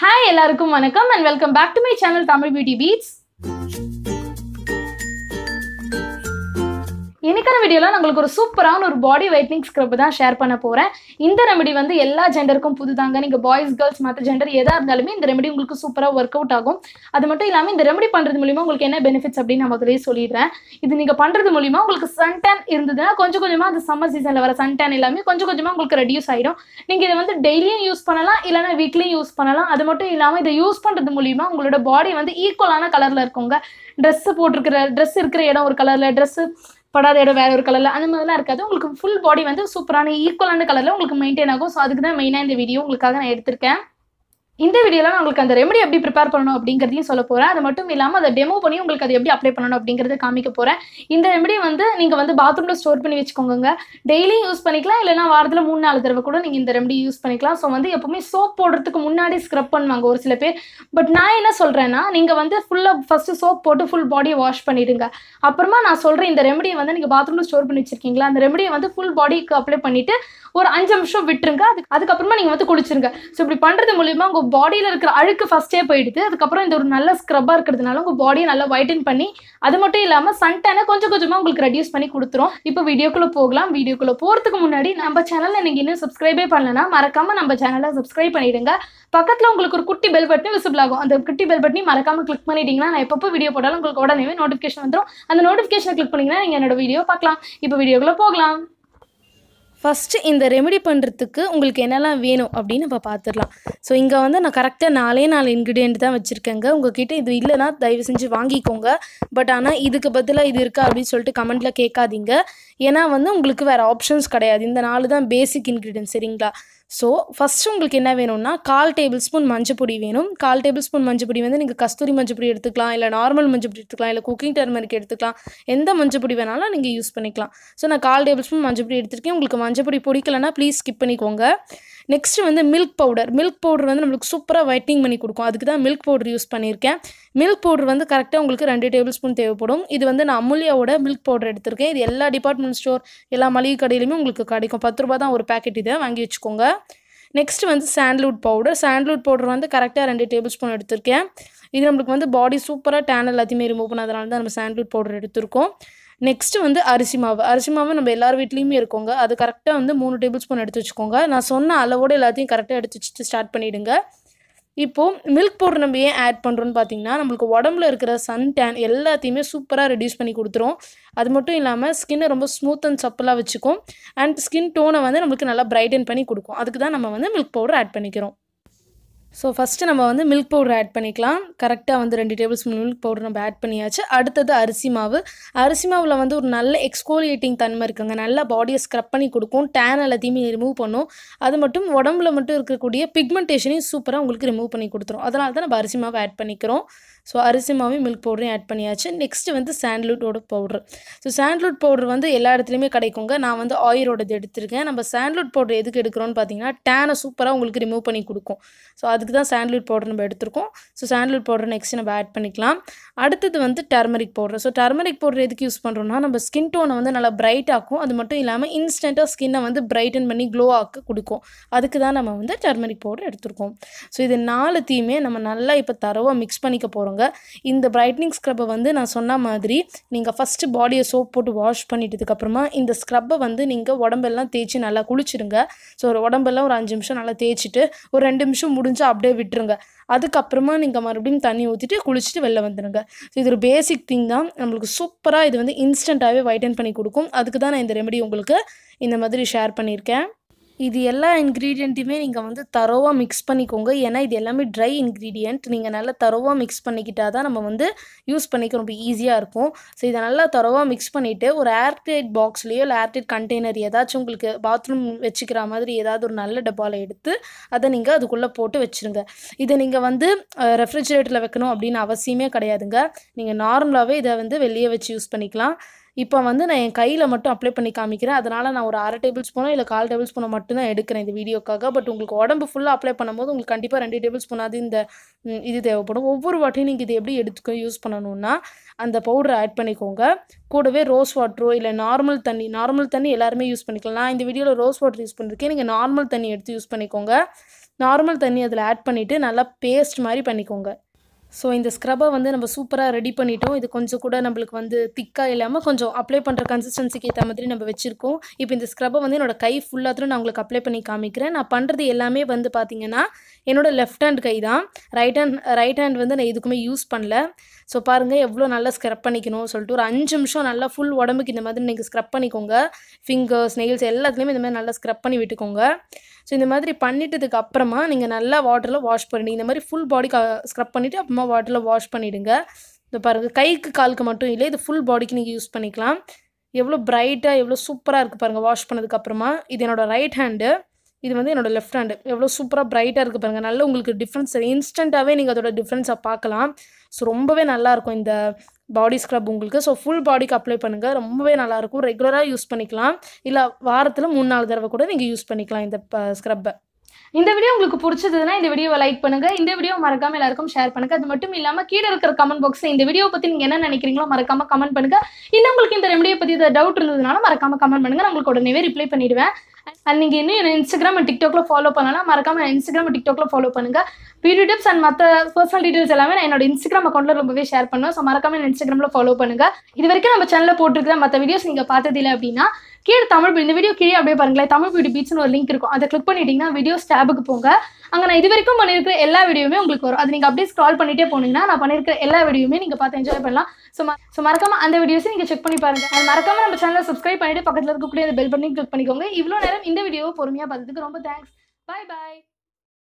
Hi எல்லாருக்கும் வணக்கம் and welcome back to my channel Tamil beauty beats இன்னைக்கான வீடியோவில் நான் உங்களுக்கு ஒரு சூப்பரான ஒரு பாடி வெயிட்னிங் ஸ்க்ரப் தான் ஷேர் பண்ண போகிறேன் இந்த ரெமெடி வந்து எல்லா ஜெண்டருக்கும் புதுதாங்க. நீங்கள் பாய்ஸ் கேர்ள்ஸ் மற்ற ஜெண்டர் எதாக இருந்தாலுமே இந்த ரெமெடி உங்களுக்கு சூப்பராக ஒர்க் அவுட் ஆகும். அது மட்டும் இல்லாமல் இந்த ரெமெடி பண்ணுறது மூலிமா உங்களுக்கு என்ன பெனிஃபிட்ஸ் அப்படின்னு நான் முதலே சொல்லிடுறேன். இது நீங்கள் பண்ணுறது மூலிமா உங்களுக்கு சன்டேன் இருந்ததுன்னா கொஞ்சம் கொஞ்சமாக அந்த சம்மர் சீசனில் வர சன்டேன் எல்லாமே கொஞ்சம் கொஞ்சமாக உங்களுக்கு ரெடியூஸ் ஆகிடும் நீங்கள் இதை வந்து டெய்லியும் யூஸ் பண்ணலாம் இல்லைனா வீக்லியும் யூஸ் பண்ணலாம். அது மட்டும் இல்லாமல் இதை யூஸ் பண்ணுறது மூலிமா உங்களோட பாடி வந்து ஈக்குவலான கலரில் இருக்குங்க. ட்ரெஸ்ஸு போட்டிருக்கிற ட்ரெஸ் இருக்கிற இடம் ஒரு கலரில் ட்ரெஸ்ஸு படாத இடம் வேற ஒரு கலர்ல அந்த மாதிரிலாம் இருக்காது. உங்களுக்கு ஃபுல் பாடி வந்து சூப்பரான ஈக்குவலான கலர்ல உங்களுக்கு மெயின்டைன் ஆகும். ஸோ அதுக்கு தான் மெயினாக இந்த வீடியோ உங்களுக்காக நான் எடுத்திருக்கேன். இந்த வீடியோவில் நான் உங்களுக்கு அந்த ரெமெடி எப்படி ப்ரிப்பேர் பண்ணணும் அப்படிங்கிறதையும் சொல்ல போகிறேன் அது மட்டும் இல்லாமல் அதை டெமோ பண்ணி உங்களுக்கு அதை எப்படி அப்ளை பண்ணணும் அப்படிங்கிறத காமிக்க போகிறேன் இந்த ரெமெடி வந்து நீங்கள் வந்து பாத்ரூமில் ஸ்டோர் பண்ணி வச்சுக்கோங்க டெய்லியும் யூஸ் பண்ணிக்கலாம் இல்லைனா வாரத்தில் மூணு நாலு தடவை கூட நீங்கள் இந்த ரெமெடி யூஸ் பண்ணிக்கலாம். ஸோ வந்து எப்பவுமே சோப் போடுறதுக்கு முன்னாடி ஸ்க்ரப் பண்ணுவாங்க ஒரு சில பேர். பட் நான் என்ன சொல்கிறேன்னா நீங்கள் வந்து ஃபுல்லாக ஃபஸ்ட்டு சோப் போட்டு ஃபுல் பாடியை வாஷ் பண்ணிவிடுங்க அப்புறமா நான் சொல்கிறேன் இந்த ரெமெடியை வந்து நீங்கள் பாத்ரூமில் ஸ்டோர் பண்ணி வச்சிருக்கீங்களா? அந்த ரெமெடியை வந்து ஃபுல் பாடிக்கு அப்ளை பண்ணிவிட்டு ஒரு அஞ்சு நிமிஷம் விட்டுருங்க. அதுக்கு அதுக்கப்புறமா நீங்கள் வந்து குளிச்சிருங்க. ஸோ இப்படி பண்ணுறது மூலிமா உங்கள் பாடியில் இருக்கிற அழுக்கு ஃபஸ்ட்டே போயிடுது. அதுக்கப்புறம் இந்த ஒரு நல்ல ஸ்க்ரப்பாக இருக்கிறதுனால உங்கள் பாடியை நல்லா ஒயிட்டன் பண்ணி அது மட்டும் இல்லாமல் சன்டேனை கொஞ்சம் கொஞ்சமாக உங்களுக்கு ரெடியூஸ் பண்ணி கொடுத்துரும். இப்போ வீடியோக்குள்ளே போகலாம். வீடியோக்குள்ளே போகிறதுக்கு முன்னாடி நம்ம சேனலில் நீங்கள் இன்னும் சப்ஸ்கிரைபே பண்ணலன்னா மறக்காமல் நம்ம சேனலை சப்ஸ்கிரைப் பண்ணிவிடுங்க பக்கத்தில் உங்களுக்கு ஒரு குட்டி பெல் பட்டன் விசிபிள் ஆகும். அந்த குட்டி பெல் பட்டனி மறக்காமல் கிளிக் பண்ணிட்டீங்கன்னா நான் எப்பப்போ வீடியோ போட்டாலும் உங்களுக்கு உடனே நோட்டிஃபிகேஷன் வந்துடும் அந்த நோட்டிஃபிகேஷனை கிளிக் பண்ணிங்கன்னா நீங்கள் என்னோட வீடியோ பார்க்கலாம். இப்போ வீடியோக்குள்ளே போகலாம். ஃபஸ்ட்டு இந்த ரெமெடி பண்ணுறதுக்கு உங்களுக்கு என்னெல்லாம் வேணும் அப்படின்னு நம்ம பார்த்துடலாம் ஸோ இங்கே வந்து நான் கரெக்டாக நாலே நாலு இன்க்ரீடியன்ட் தான் வச்சுருக்கேங்க. உங்ககிட்ட இது இல்லைன்னா தயவு செஞ்சு வாங்கிக்கோங்க. பட் ஆனால் இதுக்கு பதிலாக இது இருக்கா அப்படின்னு சொல்லிட்டு கமெண்ட்டில் கேட்காதீங்க. ஏன்னா வந்து உங்களுக்கு வேறு ஆப்ஷன்ஸ் கிடையாது. இந்த நாலு தான் பேசிக் இன்க்ரீடியன்ட் சரிங்களா? ஸோ ஃபஸ்ட்டு உங்களுக்கு என்ன வேணும்னா கால் டேபிள் ஸ்பூன் மஞ்சப்பொடி வேணும். கால் டேபிள் ஸ்பூன் மஞ்சப்பொடி வந்து நீங்கள் கஸ்தூரி மஞ்சப்பொடி எடுத்துக்கலாம் இல்லை நார்மல் மஞ்சப்பொடி எடுத்துக்கலாம் இல்லை குக்கிங் டர்மரிக் எடுத்துக்கலாம். எந்த மஞ்சப்பொடி வேணாலும் நீங்கள் யூஸ் பண்ணிக்கலாம். ஸோ நான் கால் டேபிள் ஸ்பூன் மஞ்சப்பொடி எடுத்துருக்கேன். உங்களுக்கு மஞ்சப்பொடி பிடிக்கலன்னா ப்ளீஸ் ஸ்கிப் பண்ணிக்கோங்க. நெக்ஸ்ட்டு வந்து மில்க் பவுடர் மில்க் பவுடர் வந்து நம்மளுக்கு சூப்பராக ஒயிட்னிங் பண்ணி கொடுக்கும். அதுக்கு தான் மில்க் பவுடர் யூஸ் பண்ணியிருக்கேன். மில்க் பவுடர் வந்து கரெக்டாக உங்களுக்கு ரெண்டு டேபிள் ஸ்பூன் தேவைப்படும். இது வந்து நான் அமுல்யாவோட மில்க் பவுடர் எடுத்திருக்கேன். இது எல்லா டிபார்ட்மெண்ட் ஸ்டோர் எல்லா மளிகை கடையிலுமே உங்களுக்கு கிடைக்கும். பத்து ரூபா தான் ஒரு பேக்கெட் இதை வாங்கி வச்சுக்கோங்க. நெக்ஸ்ட் வந்து சாண்ட்லூட் பவுடர் சாண்ட்லூட் பவுடர் வந்து கரெக்டாக ரெண்டு டேபிள் ஸ்பூன் எடுத்திருக்கேன். இது நம்மளுக்கு வந்து பாடி சூப்பராக டேன் எல்லாத்தையுமே ரிமூவ் பண்ணதுனால தான் நம்ம சாண்ட்லூட் பவுடர் எடுத்திருக்கோம். நெக்ஸ்ட்டு வந்து அரிசி மாவு. அரிசி மாவு நம்ம எல்லார் வீட்லேயுமே இருக்கோங்க. அது கரெக்டாக வந்து மூணு டேபிள் ஸ்பூன் எடுத்து வச்சுக்கோங்க. நான் சொன்ன அளவோடு எல்லாத்தையும் கரெக்டாக எடுத்து வச்சுட்டு ஸ்டார்ட் பண்ணிவிடுங்க இப்போது மில்க் பவுடர் நம்ம ஏன் ஆட் பண்ணுறோன்னு பார்த்தீங்கன்னா நம்மளுக்கு உடம்புல இருக்கிற சன் டேன் எல்லாத்தையுமே சூப்பராக ரெடியூஸ் பண்ணி கொடுத்துரும். அது மட்டும் இல்லாமல் ஸ்கின்னை ரொம்ப ஸ்மூத் அண்ட் சப்பலாக வச்சுக்கும். அண்ட் ஸ்கின் டோனை வந்து நம்மளுக்கு நல்லா பிரைட்டன் பண்ணி கொடுக்கும். அதுக்கு தான் நம்ம வந்து மில்க் பவுடர் ஆட் பண்ணிக்கிறோம். ஸோ ஃபஸ்ட்டு நம்ம வந்து மில்க் பவுடர் ஆட் பண்ணிக்கலாம். கரெக்டாக வந்து ரெண்டு டேபிள் ஸ்பூன் மில்க் பவுடர் நம்ம ஆட் பண்ணியாச்சு. அடுத்தது அரிசி மாவு. அரிசி மாவில் வந்து ஒரு நல்ல எக்ஸ்கோலியேட்டிங் தன்மை இருக்குங்க. நல்லா பாடியை ஸ்க்ரப் பண்ணி கொடுக்கும். டேன் எல்லாத்தையுமே ரிமூவ் பண்ணும். அது மட்டும் உடம்புல மட்டும் இருக்கக்கூடிய பிக்மெண்டேஷனையும் சூப்பராக உங்களுக்கு ரிமூவ் பண்ணி கொடுத்துரும். அதனால தான் நம்ம அரிசி மாவு ஆட் பண்ணிக்கிறோம். ஸோ அரிசி மாவையும் மில்க் பவுடரையும் ஆட் பண்ணியாச்சு. நெக்ஸ்ட்டு வந்து சாண்ட்லூட்டோட பவுடர் ஸோ சாண்ட்லூட் பவுடர் வந்து எல்லா இடத்துலையுமே கிடைக்குங்க. நான் வந்து ஆயிரோடது எடுத்திருக்கேன். நம்ம சாண்ட்லூட் பவுடர் எதுக்கு எடுக்கிறோன்னு பார்த்தீங்கன்னா டேனை சூப்பராக உங்களுக்கு ரிமூவ் பண்ணி கொடுக்கும். ஸோ அதுக்கு தான் சாண்ட்லூட் பவுடர் நம்ம எடுத்திருக்கோம். ஸோ சாண்ட்லூட் பவுடர் நெக்ஸ்ட் நம்ம ஆட் பண்ணிக்கலாம். அடுத்தது வந்து turmeric powder so turmeric powder எதுக்கு யூஸ் பண்ணுறோம்னா நம்ம ஸ்கின் டோனை வந்து நல்லா பிரைட் ஆக்கும். அது மட்டும் இல்லாமல் இன்ஸ்டண்ட்டாக ஸ்கின்னை வந்து பிரைட்டன் பண்ணி க்ளோ ஆக்க கொடுக்கும். அதுக்கு தான் நம்ம வந்து டர்மரிக் பவுடர் எடுத்திருக்கோம். ஸோ இது நாலுத்தையுமே நம்ம நல்லா இப்போ தரவாக மிக்ஸ் பண்ணிக்க போகிறோங்க இந்த பிரைட்னிங் ஸ்க்ரப்பை வந்து நான் சொன்ன மாதிரி நீங்கள் ஃபஸ்ட்டு பாடியை சோப் போட்டு வாஷ் பண்ணிட்டதுக்கப்புறமா இந்த ஸ்க்ரப்பை வந்து நீங்கள் உடம்பெல்லாம் தேய்ச்சி நல்லா குளிச்சிடுங்க ஸோ ஒரு உடம்பெல்லாம் ஒரு அஞ்சு நிமிஷம் நல்லா தேய்ச்சிட்டு ஒரு ரெண்டு நிமிஷம் முடிஞ்சு அப்படியே விட்டுருங்க. அதுக்கப்புறமா நீங்கள் மறுபடியும் தண்ணி ஊற்றிட்டு குளிச்சுட்டு வெளில வந்துடுங்க ஸோ இது ஒரு பேசிக் திங் தான். நம்மளுக்கு சூப்பராக இது வந்து இன்ஸ்டண்ட்டாகவே வைட்டன் பண்ணி கொடுக்கும். அதுக்கு தான் நான் இந்த ரெமெடி உங்களுக்கு இந்த மாதிரி ஷேர் பண்ணியிருக்கேன். இது எல்லா இன்க்ரீடியண்ட்டையுமே நீங்கள் வந்து தரோவாக மிக்ஸ் பண்ணிக்கோங்க. ஏன்னா இது எல்லாமே ட்ரை இன்க்ரீடியண்ட் நீங்கள் நல்லா தரோவாக மிக்ஸ் பண்ணிக்கிட்டால் தான் நம்ம வந்து யூஸ் பண்ணிக்க ரொம்ப ஈஸியாக இருக்கும். ஸோ இதை நல்லா தரோவாக மிக்ஸ் பண்ணிவிட்டு ஒரு ஏர்டைட் பாக்ஸ்லேயோ இல்லை ஏர்டைட் கண்டெய்னர் ஏதாச்சும் உங்களுக்கு பாத்ரூம் வச்சுக்கிற மாதிரி ஏதாவது ஒரு நல்ல டப்பாவில் எடுத்து அதை நீங்கள் அதுக்குள்ளே போட்டு வச்சுருங்க. இதை நீங்கள் வந்து ரெஃப்ரிஜிரேட்டரில் வைக்கணும் அப்படின்னு அவசியமே கிடையாதுங்க. நீங்கள் நார்மலாகவே இதை வந்து வெளியே வச்சு யூஸ் பண்ணிக்கலாம். இப்போ வந்து நான் என் கையில் மட்டும் அப்ளை பண்ணி காமிக்கிறேன். அதனால் நான் ஒரு அரை டேபிள் ஸ்பூனோ இல்லை கால் டேபிள் ஸ்பூனோ மட்டும் தான் எடுக்கிறேன் இந்த வீடியோக்காக. பட் உங்களுக்கு உடம்பு ஃபுல்லாக அப்ளை பண்ணும்போது உங்களுக்கு கண்டிப்பாக ரெண்டு டேபிள் ஸ்பூனாவது இந்த இது தேவைப்படும். ஒவ்வொரு வாட்டியும் நீங்கள் இது எப்படி எடுத்துக்க யூஸ் பண்ணணும்னா அந்த பவுடரை ஆட் பண்ணிக்கோங்க. கூடவே ரோஸ் வாட்டரோ இல்லை நார்மல் தண்ணி நார்மல் தண்ணி எல்லாருமே யூஸ் பண்ணிக்கலாம். நான் இந்த வீடியோவில் ரோஸ் வாட்டர் யூஸ் பண்ணியிருக்கேன் நீங்கள் நார்மல் தண்ணி எடுத்து யூஸ் பண்ணிக்கோங்க. நார்மல் தண்ணி அதில் ஆட் பண்ணிவிட்டு நல்லா பேஸ்ட் மாதிரி பண்ணிக்கோங்க. ஸோ இந்த ஸ்க்ரப்பை வந்து நம்ம சூப்பராக ரெடி பண்ணிட்டோம். இது கொஞ்சம் கூட நம்மளுக்கு வந்து திக்காக இல்லாமல் கொஞ்சம் அப்ளை பண்ணுற கன்சிஸ்டன்சிக்கு ஏற்ற மாதிரி நம்ம வச்சுருக்கோம். இப்போ இந்த ஸ்க்ரப்பை வந்து என்னோடய கை ஃபுல்லாக நான் உங்களுக்கு அப்ளை பண்ணி காமிக்கிறேன். நான் பண்ணுறது எல்லாமே வந்து பார்த்திங்கன்னா என்னோட லெஃப்ட் ஹேண்ட் கை தான். ரைட் ஹேண்ட் ரைட் ஹேண்ட் வந்து நான் எதுக்குமே யூஸ் பண்ணல. ஸோ பாருங்கள் எவ்வளோ நல்லா ஸ்க்ரப் பண்ணிக்கணும் சொல்லிட்டு ஒரு அஞ்சு நிமிஷம் நல்லா ஃபுல் உடம்புக்கு இந்த மாதிரி நீங்கள் ஸ்க்ரப் பண்ணிக்கோங்க. ஃபிங்கர்ஸ் நெயில்ஸ் எல்லாத்துலேயுமே இந்த மாதிரி நல்லா ஸ்க்ரப் பண்ணி விட்டுக்கோங்க. ஸோ இந்த மாதிரி பண்ணிட்டதுக்கு அப்புறமா நீங்கள் நல்லா வாட்டரில் வாஷ் பண்ணிடுங்க. இந்த மாதிரி ஃபுல் பாடி ஸ்க்ரப் பண்ணிவிட்டு அப்புறமா வாட்டரில் வாஷ் பண்ணிவிடுங்க இந்த பாருங்கள் கைக்கு காலுக்கு மட்டும் இல்லை இது ஃபுல் பாடிக்கு நீங்கள் யூஸ் பண்ணிக்கலாம். எவ்வளோ பிரைட்டாக எவ்வளோ சூப்பராக இருக்குது பாருங்கள் வாஷ் பண்ணதுக்கப்புறமா இது என்னோடய ரைட் ஹேண்டு இது வந்து என்னோட லெஃப்ட் ஹேண்டு எவ்வளோ சூப்பராக ப்ரைட்டாக இருக்குது பாருங்கள் நல்ல உங்களுக்கு டிஃப்ரென்ஸ் இன்ஸ்டண்ட்டாகவே நீங்கள் அதோட டிஃப்ரென்ஸை பார்க்கலாம். ஸோ ரொம்பவே நல்லாயிருக்கும் இந்த பாடி ஸ்க்ரப் உங்களுக்கு. ஸோ ஃபுல் பாடிக்கு அப்ளை பண்ணுங்கள் ரொம்பவே நல்லாயிருக்கும் ரெகுலராக யூஸ் பண்ணிக்கலாம். இல்லை வாரத்தில் மூணு நாலு தடவை கூட நீங்கள் யூஸ் பண்ணிக்கலாம் இந்த ஸ்க்ரப்பை இந்த வீடியோ உங்களுக்கு பிடிச்சதுன்னா இந்த வீடியோவை லைக் பண்ணுங்க. இந்த வீடியோ மறக்காம எல்லாருக்கும் ஷேர் பண்ணுங்க. அது மட்டும் இல்லாம கீழே இருக்கிற கமெண்ட் பாக்ஸ் இந்த வீடியோ பத்தி நீங்க என்ன நினைக்கிறீங்களோ மறக்காம கமெண்ட் பண்ணுங்க. இல்ல உங்களுக்கு இந்த ரெமடியை பத்தி ஏதாவது டவுட் இருந்ததுனால மறக்காம கமெண்ட் பண்ணுங்க. நான் உங்களுக்கு உடனே ரிப்ளை பண்ணிடுவேன். அண்ட் நீங்க இன்னும் என்ன இன்ஸ்டாகிராம் அண்ட் டிக்டாக்ல ஃபாலோ பண்ணலாம் மறக்காம இன்ஸ்டாகிராம் அண்ட் டிக்டாக்ல ஃபாலோ பண்ணுங்க. வீடியோ டிப்ஸ் அண்ட் மற்ற பர்சனல் டீடைல்ஸ் எல்லாமே நான் என்னோட இன்ஸ்டாகிராம் அக்கௌண்ட்ல ரொம்பவே ஷேர் பண்ணுவேன். ஸோ மறக்காம என் இன்ஸ்டாகிராம்ல ஃபாலோ பண்ணுங்க. இது வரைக்கும் நம்ம சேனல்ல போட்டிருக்கிற மற்ற வீடியோஸ் நீங்க பார்த்ததில்லை அப்படின்னா கீழே தமிழ் இந்த வீடியோ கீழே அப்படியே பாருங்களேன். தமிழ் பியூட்டி பீச்னு ஒரு லிங்க் இருக்கும். அதை கிளிக் பண்ணிட்டீங்கன்னா வீடியோஸ் டேபுக்கு போங்க. அங்கே நான் இது வரைக்கும் பண்ணியிருக்கிற எல்லா வீடியோவுமே உங்களுக்கு வரும். அது நீங்கள் அப்படியே ஸ்க்ரால் பண்ணிட்டே போனீங்கன்னா நான் பண்ணியிருக்கிற எல்லா வீடியோவுமே நீங்கள் பார்த்து என்ஜாய் பண்ணலாம். ஸோ ஸோ மறக்காம அந்த வீடியோஸை நீங்கள் செக் பண்ணி பாருங்க. அது மறக்காம நம்ம சேனலை சப்ஸ்கிரைப் பண்ணிட்டு பக்கத்தில் இருக்கக்கூடிய அந்த பெல் பண்ணி கிளிக் பண்ணிக்கோங்க. இவ்வளோ நேரம் இந்த வீடியோவை பொறுமையாக பார்த்ததுக்கு ரொம்ப தேங்க்ஸ் பை பாய்